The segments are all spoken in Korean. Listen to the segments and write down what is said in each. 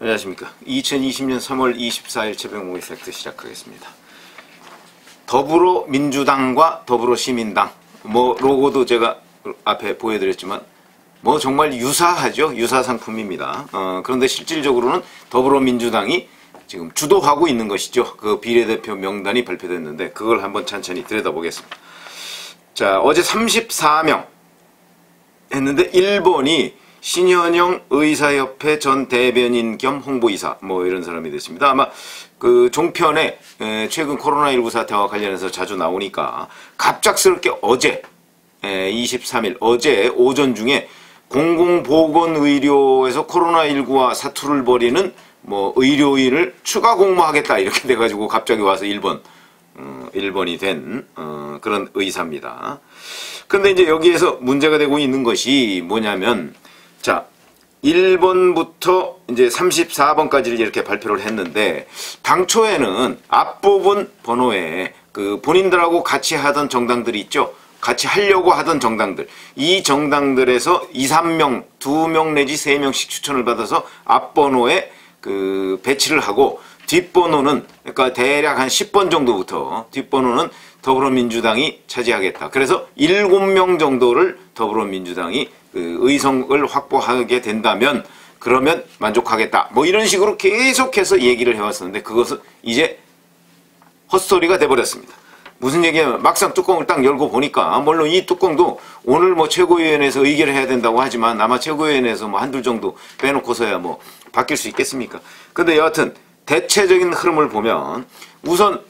안녕하십니까. 2020년 3월 24일 새벽 모의 팩트 시작하겠습니다. 더불어민주당과 더불어시민당 뭐 로고도 제가 앞에 보여드렸지만 뭐 정말 유사하죠. 유사 상품입니다. 어, 그런데 실질적으로는 더불어민주당이 지금 주도하고 있는 것이죠. 그 비례대표 명단이 발표됐는데 그걸 한번 천천히 들여다보겠습니다. 자 어제 34명 했는데 1번이 신현영 의사협회 전 대변인 겸 홍보이사 뭐 이런 사람이 됐습니다. 아마 그 종편에 최근 코로나19 사태와 관련해서 자주 나오니까 갑작스럽게 어제 23일 어제 오전 중에 공공보건의료에서 코로나19와 사투를 벌이는 뭐 의료인을 추가 공모하겠다 이렇게 돼가지고 갑자기 와서 1번 어, 1번이 된 어, 그런 의사입니다. 근데 이제 여기에서 문제가 되고 있는 것이 뭐냐면 자, 1번부터 이제 34번까지를 이렇게 발표를 했는데 당초에는 앞부분 번호에 그 본인들하고 같이 하던 정당들이 있죠. 같이 하려고 하던 정당들. 이 정당들에서 2, 3명, 2명 내지 3명씩 추천을 받아서 앞번호에 그 배치를 하고 뒷번호는 그러니까 대략 한 10번 정도부터 뒷번호는 더불어민주당이 차지하겠다. 그래서 7명 정도를 더불어민주당이 그 의성을 확보하게 된다면 그러면 만족하겠다. 뭐 이런 식으로 계속해서 얘기를 해왔었는데 그것은 이제 헛소리가 돼버렸습니다. 무슨 얘기냐면 막상 뚜껑을 딱 열고 보니까 물론 이 뚜껑도 오늘 뭐 최고위원회에서 의결을 해야 된다고 하지만 아마 최고위원회에서 뭐 한둘 정도 빼놓고서야 뭐 바뀔 수 있겠습니까? 근데 여하튼 대체적인 흐름을 보면 우선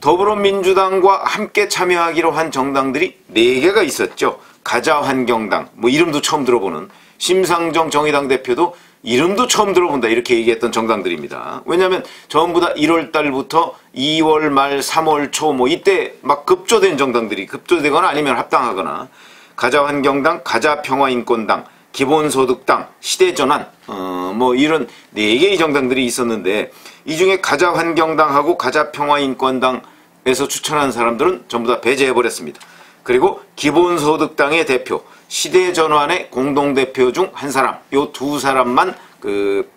더불어민주당과 함께 참여하기로 한 정당들이 4개가 있었죠. 가자환경당, 뭐 이름도 처음 들어보는 심상정 정의당 대표도 이름도 처음 들어본다 이렇게 얘기했던 정당들입니다. 왜냐하면 전부 다 1월 달부터 2월 말 3월 초 뭐 이때 막 급조된 정당들이 급조되거나 아니면 합당하거나 가자환경당, 가자평화인권당, 기본소득당, 시대전환 어, 뭐 이런 네 개의 정당들이 있었는데 이 중에 가자환경당하고 가자평화인권당에서 추천한 사람들은 전부 다 배제해버렸습니다. 그리고 기본소득당의 대표, 시대전환의 공동대표 중 한 사람, 요 두 사람만 그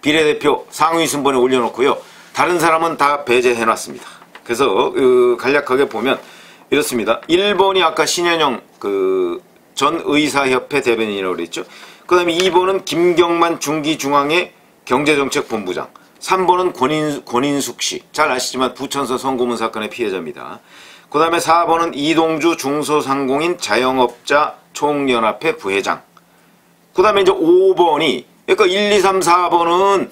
비례대표 상위 순번에 올려놓고요. 다른 사람은 다 배제해놨습니다. 그래서 그 간략하게 보면 이렇습니다. 1번이 아까 신현영 그 전 의사협회 대변인이라고 그랬죠. 그 다음에 2번은 김경만 중기중앙의 경제정책본부장. 3번은 권인, 권인숙 씨. 잘 아시지만 부천서 성고문 사건의 피해자입니다. 그 다음에 4번은 이동주 중소상공인 자영업자 총연합회 부회장. 그 다음에 이제 5번이, 그러니까 1, 2, 3, 4번은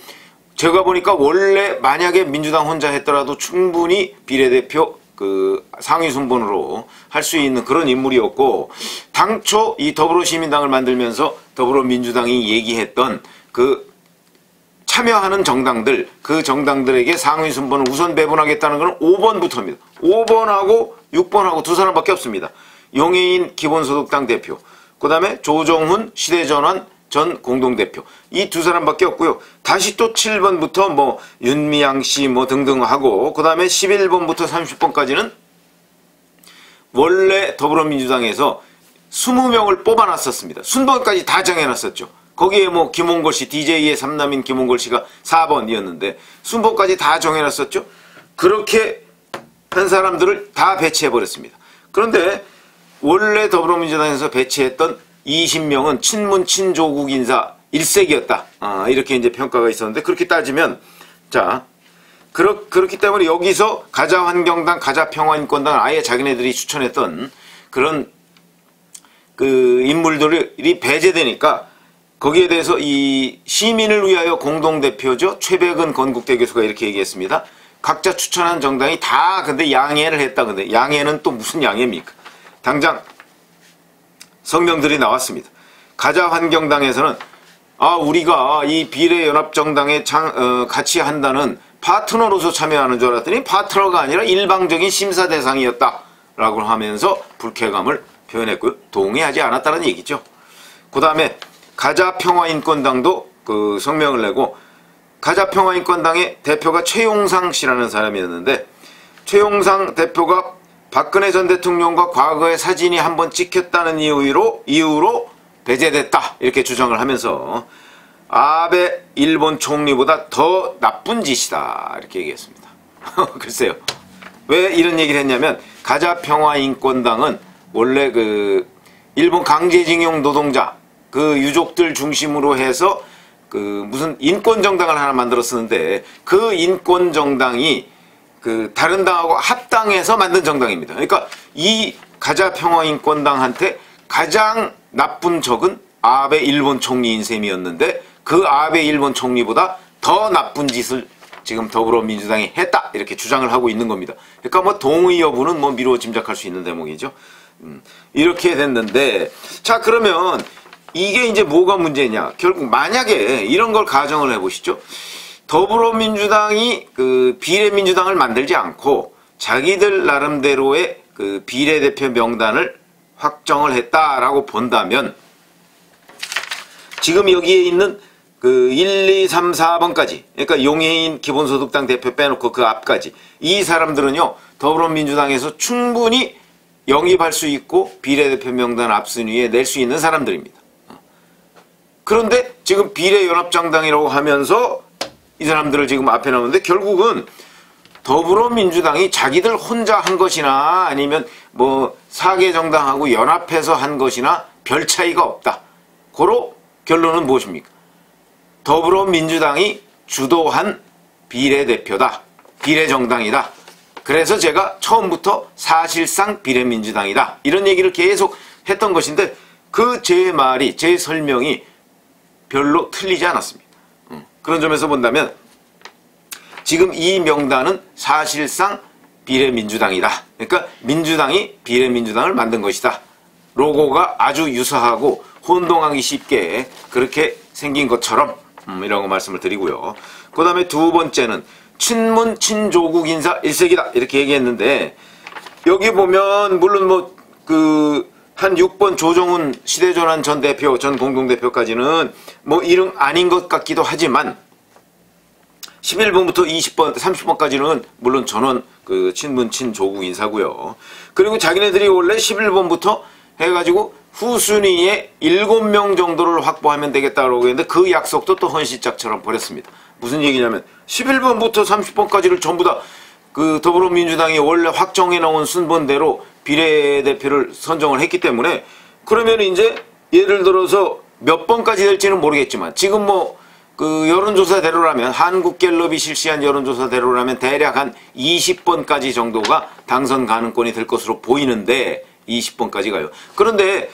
제가 보니까 원래 만약에 민주당 혼자 했더라도 충분히 비례대표 그 상위 순번으로 할 수 있는 그런 인물이었고 당초 이 더불어시민당을 만들면서 더불어민주당이 얘기했던 그 참여하는 정당들 그 정당들에게 상위 순번을 우선 배분하겠다는 것은 5번부터입니다. 5번하고 6번하고 두 사람밖에 없습니다. 용해인 기본소득당 대표 그 다음에 조정훈 시대전환 전 공동대표 이 두 사람밖에 없고요. 다시 또 7번부터 뭐 윤미향 씨 뭐 등등 하고 그 다음에 11번부터 30번까지는 원래 더불어민주당에서 20명을 뽑아놨었습니다. 순번까지 다 정해놨었죠. 거기에 뭐 김홍걸 씨, DJ의 삼남인 김홍걸 씨가 4번이었는데 순번까지 다 정해놨었죠. 그렇게 한 사람들을 다 배치해버렸습니다. 그런데 원래 더불어민주당에서 배치했던 20명은 친문 친조국 인사 일색이었다. 아, 이렇게 이제 평가가 있었는데 그렇게 따지면 자 그렇, 그렇기 때문에 여기서 가자환경당, 가자평화인권당 아예 자기네들이 추천했던 그런 그 인물들이 배제되니까 거기에 대해서 이 시민을 위하여 공동대표죠. 최백은 건국대 교수가 이렇게 얘기했습니다. 각자 추천한 정당이 다 근데 양해를 했다. 근데 양해는 또 무슨 양해입니까? 당장 성명들이 나왔습니다. 가자 환경당에서는 아 우리가 이 비례연합정당에 장, 어, 같이 한다는 파트너로서 참여하는 줄 알았더니 파트너가 아니라 일방적인 심사 대상이었다 라고 하면서 불쾌감을 표현했고요. 동의하지 않았다는 얘기죠. 그 다음에 가자평화인권당도 그 성명을 내고 가자평화인권당의 대표가 최용상 씨라는 사람이었는데 최용상 대표가 박근혜 전 대통령과 과거의 사진이 한번 찍혔다는 이유로 이유로 배제됐다 이렇게 주장을 하면서 아베 일본 총리보다 더 나쁜 짓이다 이렇게 얘기했습니다. 글쎄요. 왜 이런 얘기를 했냐면 가자평화인권당은 원래 그 일본 강제징용 노동자 그 유족들 중심으로 해서 그 무슨 인권 정당을 하나 만들었었는데 그 인권 정당이 그 다른 당하고 합당해서 만든 정당입니다. 그러니까 이 가자 평화인권당한테 가장 나쁜 적은 아베 일본 총리인 셈이었는데 그 아베 일본 총리보다 더 나쁜 짓을 지금 더불어민주당이 했다 이렇게 주장을 하고 있는 겁니다. 그러니까 뭐 동의 여부는 뭐 미루어 짐작할 수 있는 대목이죠. 음, 이렇게 됐는데 자 그러면 이게 이제 뭐가 문제냐 결국 만약에 이런 걸 가정을 해보시죠. 더불어민주당이 그 비례민주당을 만들지 않고 자기들 나름대로의 그 비례대표 명단을 확정을 했다라고 본다면 지금 여기에 있는 그 1, 2, 3, 4번까지 그러니까 용해인 기본소득당 대표 빼놓고 그 앞까지 이 사람들은요 더불어민주당에서 충분히 영입할 수 있고 비례대표 명단 앞순위에 낼 수 있는 사람들입니다. 그런데 지금 비례연합정당이라고 하면서 이 사람들을 지금 앞에 나오는데 결국은 더불어민주당이 자기들 혼자 한 것이나 아니면 뭐 사개정당하고 연합해서 한 것이나 별 차이가 없다. 고로 결론은 무엇입니까? 더불어민주당이 주도한 비례대표다. 비례정당이다. 그래서 제가 처음부터 사실상 비례민주당이다. 이런 얘기를 계속 했던 것인데 그 제 말이 제 설명이 별로 틀리지 않았습니다. 음, 그런 점에서 본다면 지금 이 명단은 사실상 비례민주당이다. 그러니까 민주당이 비례민주당을 만든 것이다. 로고가 아주 유사하고 혼동하기 쉽게 그렇게 생긴 것처럼 음, 이런 거 말씀을 드리고요. 그 다음에 두 번째는 친문 친조국 인사 일색이다 이렇게 얘기했는데 여기 보면 물론 뭐 그 한 6번 조정훈 시대전환 전 대표 전 공동대표까지는 뭐 이름 아닌 것 같기도 하지만 11번부터 20번, 30번까지는 물론 전원 그 친문 친조국 인사고요. 그리고 자기네들이 원래 11번부터 해가지고 후순위에 7명 정도를 확보하면 되겠다고 했는데 그 약속도 또 헌시짝처럼 버렸습니다. 무슨 얘기냐면 11번부터 30번까지를 전부 다 그 더불어민주당이 원래 확정해 놓은 순번대로 비례대표를 선정을 했기 때문에 그러면 이제 예를 들어서 몇 번까지 될지는 모르겠지만 지금 뭐 그 여론조사대로라면 한국갤럽이 실시한 여론조사대로라면 대략 한 20번까지 정도가 당선 가능권이 될 것으로 보이는데 20번까지 가요. 그런데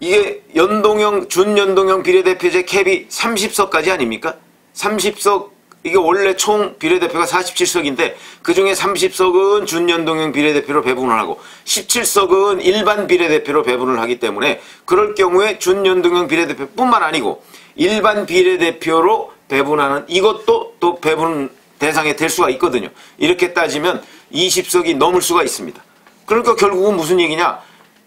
이게 연동형 준연동형 비례대표제 캡이 30석까지 아닙니까? 30석 이게 원래 총 비례대표가 47석인데 그중에 30석은 준연동형 비례대표로 배분을 하고 17석은 일반 비례대표로 배분을 하기 때문에 그럴 경우에 준연동형 비례대표뿐만 아니고 일반 비례대표로 배분하는 이것도 또 배분 대상에 될 수가 있거든요. 이렇게 따지면 20석이 넘을 수가 있습니다. 그러니까 결국은 무슨 얘기냐?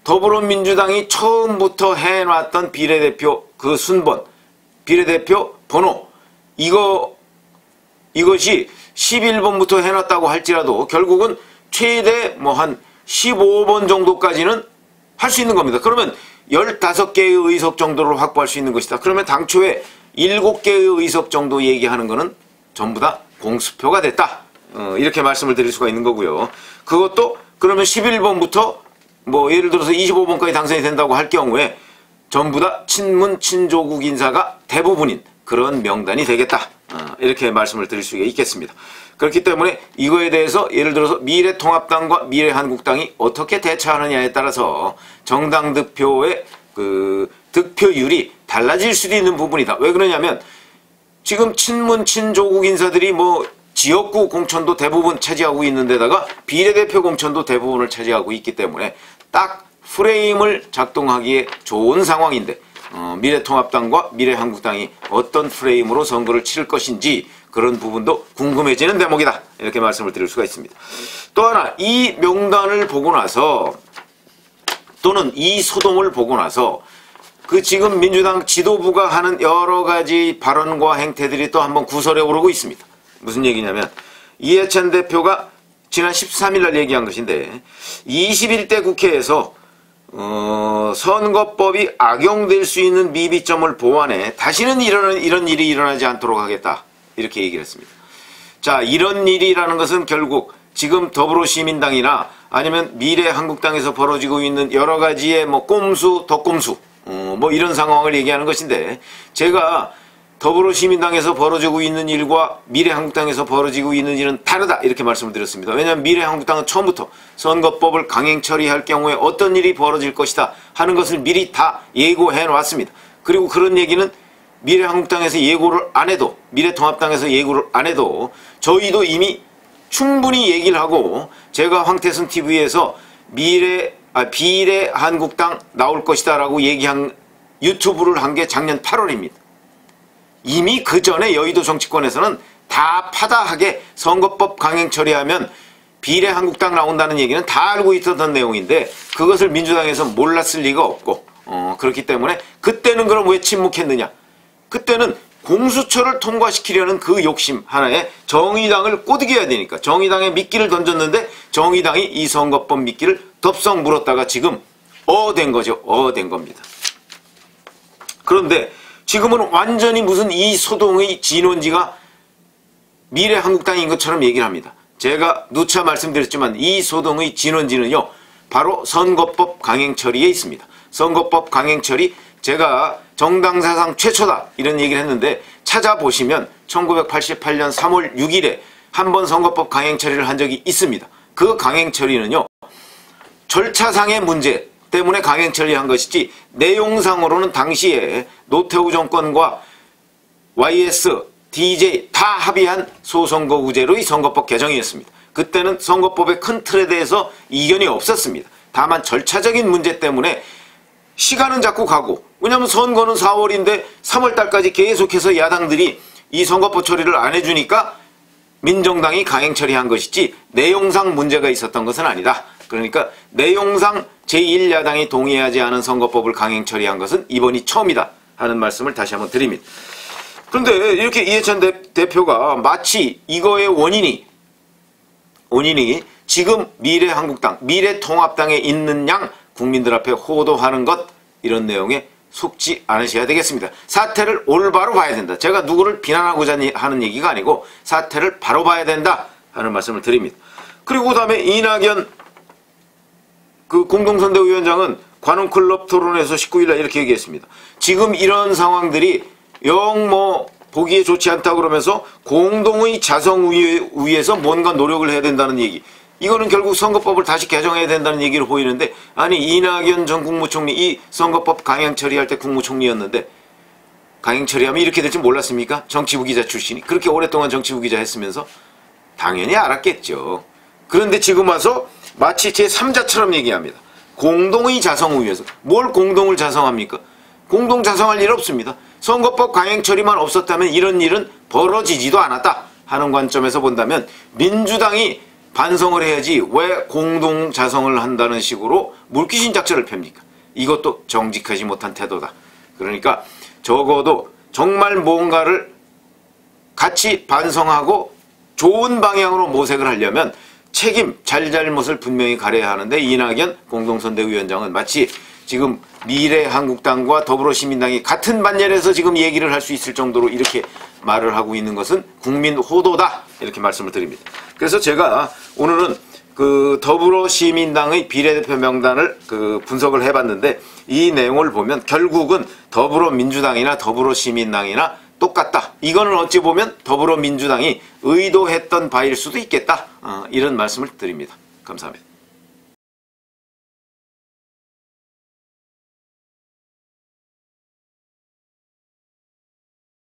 더불어민주당이 처음부터 해놨던 비례대표 그 순번, 비례대표 번호 이거 이것이 11번부터 해놨다고 할지라도 결국은 최대 뭐 한 15번 정도까지는 할 수 있는 겁니다. 그러면 15개의 의석 정도를 확보할 수 있는 것이다. 그러면 당초에 7개의 의석 정도 얘기하는 거는 전부 다 공수표가 됐다. 어, 이렇게 말씀을 드릴 수가 있는 거고요. 그것도 그러면 11번부터 뭐 예를 들어서 25번까지 당선이 된다고 할 경우에 전부 다 친문 친조국 인사가 대부분인 그런 명단이 되겠다. 어, 이렇게 말씀을 드릴 수 있겠습니다. 그렇기 때문에 이거에 대해서 예를 들어서 미래통합당과 미래한국당이 어떻게 대처하느냐에 따라서 정당 득표의 그 득표율이 달라질 수도 있는 부분이다. 왜 그러냐면 지금 친문 친조국 인사들이 뭐 지역구 공천도 대부분 차지하고 있는 데다가 비례대표 공천도 대부분을 차지하고 있기 때문에 딱 프레임을 작동하기에 좋은 상황인데 어, 미래통합당과 미래한국당이 어떤 프레임으로 선거를 치를 것인지 그런 부분도 궁금해지는 대목이다. 이렇게 말씀을 드릴 수가 있습니다. 또 하나 이 명단을 보고 나서 또는 이 소동을 보고 나서 그 지금 민주당 지도부가 하는 여러 가지 발언과 행태들이 또 한번 구설에 오르고 있습니다. 무슨 얘기냐면 이해찬 대표가 지난 13일 날 얘기한 것인데 21대 국회에서 어, 선거법이 악용될 수 있는 미비점을 보완해 다시는 이런, 이런 일이 일어나지 않도록 하겠다. 이렇게 얘기를 했습니다. 자, 이런 일이라는 것은 결국 지금 더불어시민당이나 아니면 미래 한국당에서 벌어지고 있는 여러 가지의 뭐 꼼수, 덧꼼수, 어, 뭐 이런 상황을 얘기하는 것인데 제가 더불어시민당에서 벌어지고 있는 일과 미래한국당에서 벌어지고 있는 일은 다르다 이렇게 말씀을 드렸습니다. 왜냐하면 미래한국당은 처음부터 선거법을 강행 처리할 경우에 어떤 일이 벌어질 것이다 하는 것을 미리 다 예고해 놨습니다. 그리고 그런 얘기는 미래한국당에서 예고를 안 해도 미래통합당에서 예고를 안 해도 저희도 이미 충분히 얘기를 하고 제가 황태순 TV에서 미래 아, 비례 한국당 나올 것이다 라고 얘기한 유튜브를 한 게 작년 8월입니다. 이미 그 전에 여의도 정치권에서는 다 파다하게 선거법 강행 처리하면 비례 한국당 나온다는 얘기는 다 알고 있었던 내용인데 그것을 민주당에서 몰랐을 리가 없고 어, 그렇기 때문에 그때는 그럼 왜 침묵했느냐 그때는 공수처를 통과시키려는 그 욕심 하나에 정의당을 꼬드겨야 되니까 정의당에 미끼를 던졌는데 정의당이 이 선거법 미끼를 덥석 물었다가 지금 어 된 거죠. 어 된 겁니다. 그런데 지금은 완전히 무슨 이 소동의 진원지가 미래 한국당인 것처럼 얘기를 합니다. 제가 누차 말씀드렸지만 이 소동의 진원지는요. 바로 선거법 강행 처리에 있습니다. 선거법 강행 처리 제가 정당 사상 최초다 이런 얘기를 했는데 찾아보시면 1988년 3월 6일에 한 번 선거법 강행 처리를 한 적이 있습니다. 그 강행 처리는요. 절차상의 문제 때문에 강행 처리한 것이지 내용상으로는 당시에 노태우 정권과 YS, DJ 다 합의한 소선거구제로의 선거법 개정이었습니다. 그때는 선거법의 큰 틀에 대해서 이견이 없었습니다. 다만 절차적인 문제 때문에 시간은 자꾸 가고 왜냐하면 선거는 4월인데 3월달까지 계속해서 야당들이 이 선거법 처리를 안 해주니까 민정당이 강행 처리한 것이지 내용상 문제가 있었던 것은 아니다. 그러니까 내용상 제1야당이 동의하지 않은 선거법을 강행 처리한 것은 이번이 처음이다 하는 말씀을 다시 한번 드립니다. 그런데 이렇게 이해찬 대, 표가 마치 이거의 원인이 원인이 지금 미래한국당, 미래통합당에 있는 양 국민들 앞에 호도하는 것 이런 내용에 속지 않으셔야 되겠습니다. 사태를 올바로 봐야 된다. 제가 누구를 비난하고자 하는 얘기가 아니고 사태를 바로 봐야 된다 하는 말씀을 드립니다. 그리고 그 다음에 이낙연 그 공동선대위원장은 관훈클럽 토론에서 19일날 이렇게 얘기했습니다. 지금 이런 상황들이 영 뭐 보기에 좋지 않다 그러면서 공동의 자성 위에서 뭔가 노력을 해야 된다는 얘기. 이거는 결국 선거법을 다시 개정해야 된다는 얘기를 보이는데 아니 이낙연 전 국무총리 이 선거법 강행 처리할 때 국무총리였는데 강행 처리하면 이렇게 될지 몰랐습니까? 정치부 기자 출신이 그렇게 오랫동안 정치부 기자 했으면서 당연히 알았겠죠. 그런데 지금 와서 마치 제3자처럼 얘기합니다. 공동의 자성을 위해서. 뭘 공동을 자성합니까? 공동 자성할 일 없습니다. 선거법 강행 처리만 없었다면 이런 일은 벌어지지도 않았다 하는 관점에서 본다면 민주당이 반성을 해야지 왜 공동 자성을 한다는 식으로 물귀신 작전을 펴니까 이것도 정직하지 못한 태도다. 그러니까 적어도 정말 뭔가를 같이 반성하고 좋은 방향으로 모색을 하려면 책임, 잘잘못을 분명히 가려야 하는데 이낙연 공동선대위원장은 마치 지금 미래한국당과 더불어시민당이 같은 반열에서 지금 얘기를 할 수 있을 정도로 이렇게 말을 하고 있는 것은 국민 호도다 이렇게 말씀을 드립니다. 그래서 제가 오늘은 그 더불어시민당의 비례대표 명단을 그 분석을 해봤는데 이 내용을 보면 결국은 더불어민주당이나 더불어시민당이나 똑같다. 이거는 어찌 보면 더불어민주당이 의도했던 바일 수도 있겠다. 어, 이런 말씀을 드립니다. 감사합니다.